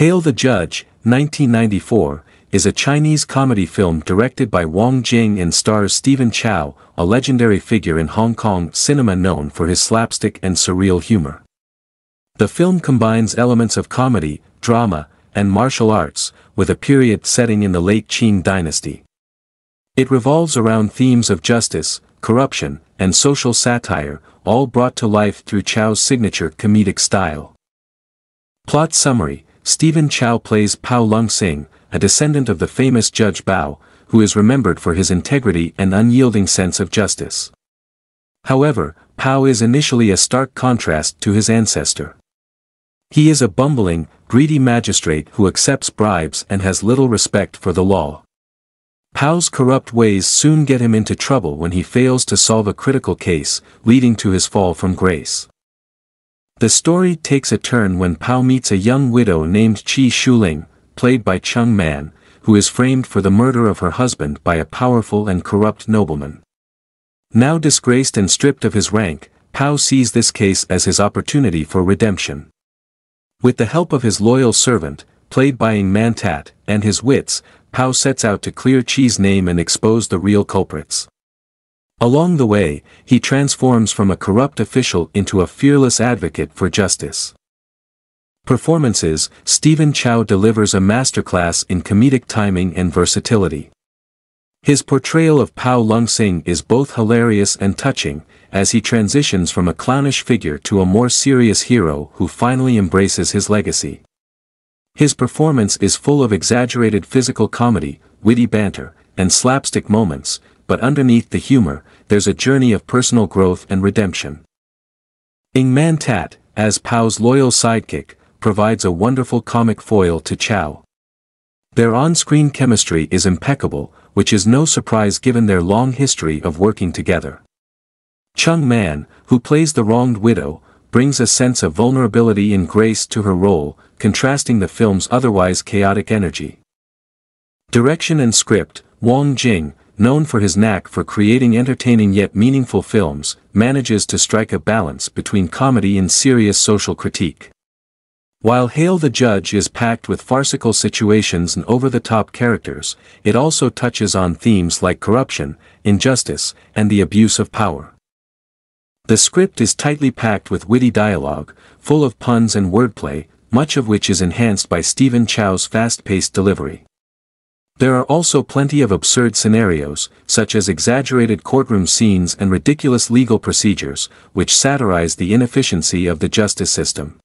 Hail the Judge, 1994, is a Chinese comedy film directed by Wong Jing and stars Stephen Chow, a legendary figure in Hong Kong cinema known for his slapstick and surreal humor. The film combines elements of comedy, drama, and martial arts, with a period setting in the late Qing dynasty. It revolves around themes of justice, corruption, and social satire, all brought to life through Chow's signature comedic style. Plot summary, Stephen Chow plays Pao Lung Sing, a descendant of the famous Judge Bao, who is remembered for his integrity and unyielding sense of justice. However, Pao is initially a stark contrast to his ancestor. He is a bumbling, greedy magistrate who accepts bribes and has little respect for the law. Pao's corrupt ways soon get him into trouble when he fails to solve a critical case, leading to his fall from grace. The story takes a turn when Pao meets a young widow named Qi Shuling, played by Chung Man, who is framed for the murder of her husband by a powerful and corrupt nobleman. Now disgraced and stripped of his rank, Pao sees this case as his opportunity for redemption. With the help of his loyal servant, played by Ng Mantat, and his wits, Pao sets out to clear Qi's name and expose the real culprits. Along the way, he transforms from a corrupt official into a fearless advocate for justice. Performances, Stephen Chow delivers a masterclass in comedic timing and versatility. His portrayal of Pao Lung Sing is both hilarious and touching, as he transitions from a clownish figure to a more serious hero who finally embraces his legacy. His performance is full of exaggerated physical comedy, witty banter, and slapstick moments, but underneath the humor, there's a journey of personal growth and redemption. Ng Man Tat, as Pao's loyal sidekick, provides a wonderful comic foil to Chow. Their on-screen chemistry is impeccable, which is no surprise given their long history of working together. Chung Man, who plays the wronged widow, brings a sense of vulnerability and grace to her role, contrasting the film's otherwise chaotic energy. Direction and script, Wong Jing, known for his knack for creating entertaining yet meaningful films, manages to strike a balance between comedy and serious social critique. While Hail the Judge is packed with farcical situations and over-the-top characters, it also touches on themes like corruption, injustice, and the abuse of power. The script is tightly packed with witty dialogue, full of puns and wordplay, much of which is enhanced by Stephen Chow's fast-paced delivery. There are also plenty of absurd scenarios, such as exaggerated courtroom scenes and ridiculous legal procedures, which satirize the inefficiency of the justice system.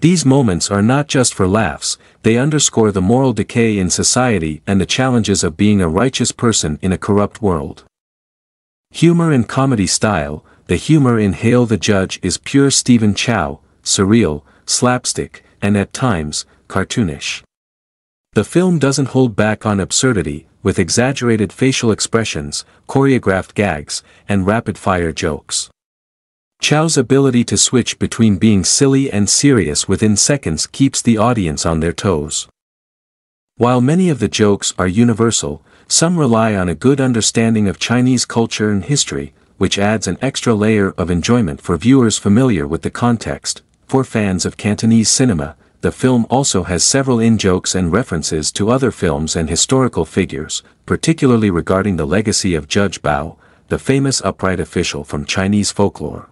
These moments are not just for laughs, they underscore the moral decay in society and the challenges of being a righteous person in a corrupt world. Humor and comedy style, the humor in Hail the Judge is pure Stephen Chow, surreal, slapstick, and at times, cartoonish. The film doesn't hold back on absurdity, with exaggerated facial expressions, choreographed gags, and rapid-fire jokes. Chow's ability to switch between being silly and serious within seconds keeps the audience on their toes. While many of the jokes are universal, some rely on a good understanding of Chinese culture and history, which adds an extra layer of enjoyment for viewers familiar with the context. For fans of Cantonese cinema, the film also has several in-jokes and references to other films and historical figures, particularly regarding the legacy of Judge Bao, the famous upright official from Chinese folklore.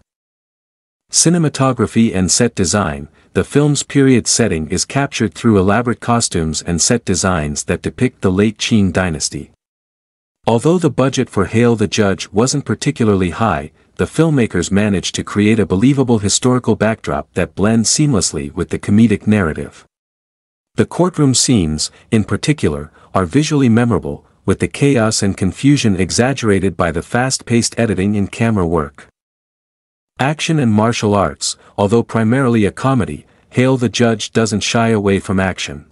Cinematography and set design, the film's period setting is captured through elaborate costumes and set designs that depict the late Qing dynasty. Although the budget for Hail the Judge wasn't particularly high, the filmmakers managed to create a believable historical backdrop that blends seamlessly with the comedic narrative. The courtroom scenes, in particular, are visually memorable, with the chaos and confusion exaggerated by the fast-paced editing and camera work. Action and martial arts, although primarily a comedy, Hail the Judge doesn't shy away from action.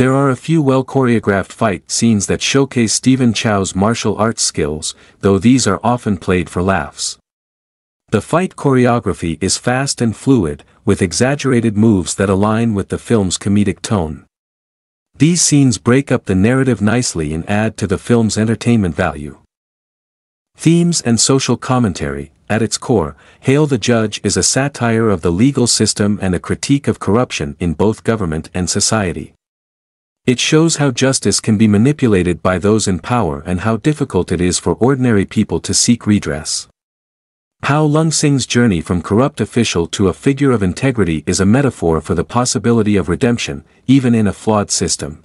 There are a few well-choreographed fight scenes that showcase Stephen Chow's martial arts skills, though these are often played for laughs. The fight choreography is fast and fluid, with exaggerated moves that align with the film's comedic tone. These scenes break up the narrative nicely and add to the film's entertainment value. Themes and social commentary, at its core, Hail the Judge is a satire of the legal system and a critique of corruption in both government and society. It shows how justice can be manipulated by those in power and how difficult it is for ordinary people to seek redress. How Lung Sing's journey from corrupt official to a figure of integrity is a metaphor for the possibility of redemption, even in a flawed system.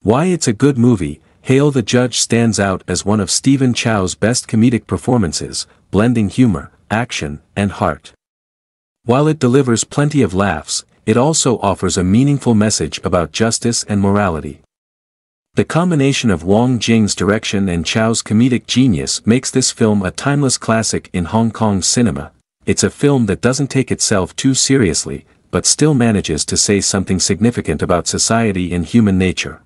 Why it's a good movie, Hail the Judge stands out as one of Stephen Chow's best comedic performances, blending humor, action, and heart. While it delivers plenty of laughs, it also offers a meaningful message about justice and morality. The combination of Wong Jing's direction and Chow's comedic genius makes this film a timeless classic in Hong Kong cinema. It's a film that doesn't take itself too seriously, but still manages to say something significant about society and human nature.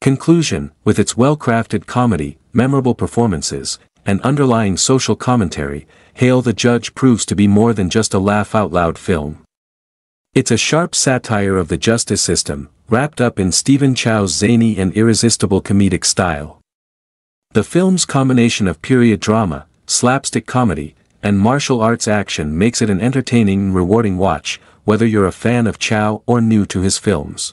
Conclusion, with its well-crafted comedy, memorable performances, and underlying social commentary, Hail the Judge proves to be more than just a laugh-out-loud film. It's a sharp satire of the justice system, wrapped up in Stephen Chow's zany and irresistible comedic style. The film's combination of period drama, slapstick comedy, and martial arts action makes it an entertaining and rewarding watch, whether you're a fan of Chow or new to his films.